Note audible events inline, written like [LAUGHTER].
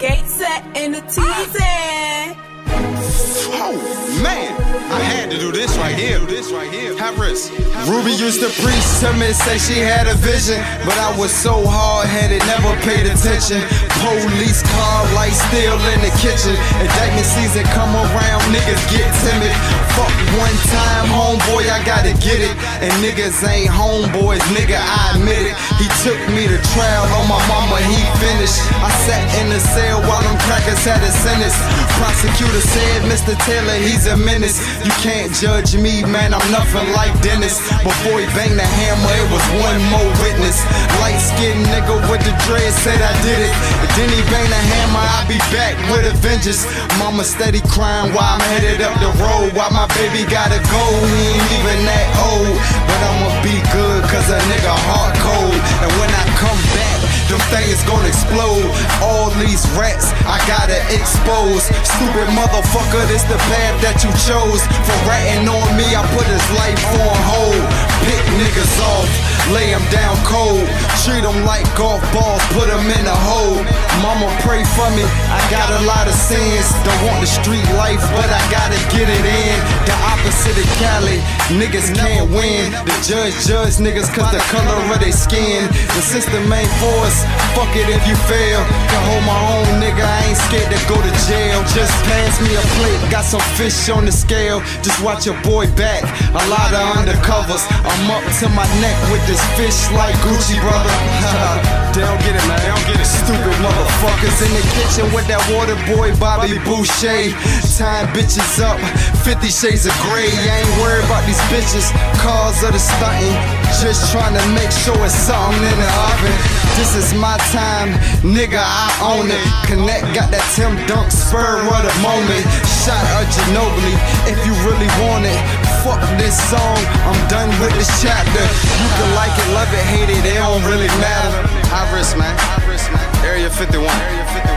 Gate set in the teasing. Oh man, I had to do this right here. This right here. High risk. Ruby used to preach to me, say she had a vision. But I was so hard headed, never paid attention. Police car lights still in the kitchen. Indictment season come around, niggas get timid. Fuck one time, homeboy, I gotta get it. And niggas ain't homeboys, nigga, I admit it. He took me to trial on my mama, he finished. I sat in the cell while them crackers had a sentence. Prosecutor said, Mr. Taylor, he's a menace. You can't judge me, man, I'm nothing like Dennis. Before he banged the hammer, it was one more witness. Light skinned nigga with the dread said I did it. And then he banged the hammer, I'll be back with a vengeance. Mama steady crying while I'm headed up the road. While my baby gotta go, he ain't even that old. But I'ma be explode. All these rats, I gotta expose. Stupid motherfucker, this the path that you chose. For ratting on me, I put his life on hold. Pick niggas off, lay him down cold. Treat them like golf balls, put them in a hole. Mama pray for me, I got a lot of sins. Don't want the street life, but I gotta get it in. The opposite of Cali, niggas can't win. The judge judge niggas cause the color of their skin. The system ain't for us, fuck it if you fail. Can hold my own nigga, I ain't scared to go to jail. Pass me a plate, got some fish on the scale. Just watch your boy back, a lot of undercovers. I'm up to my neck with this fish like Gucci, brother. [LAUGHS] They don't get it, man. They don't get it. Stupid motherfuckers in the kitchen with that water boy Bobby Boucher. Time bitches up, 50 shades of gray. I ain't worried about these bitches, cause of the stunting. Just trying to make sure it's something in the oven. This is my time, nigga, I own it. Connect got that Tim Dunk spur of the moment. Shot of Ginobili, if you really want it. Fuck this song, I'm done with this chapter. You can like it, love it, hate it, it don't really matter. High risk, man. Area 51. Area 51.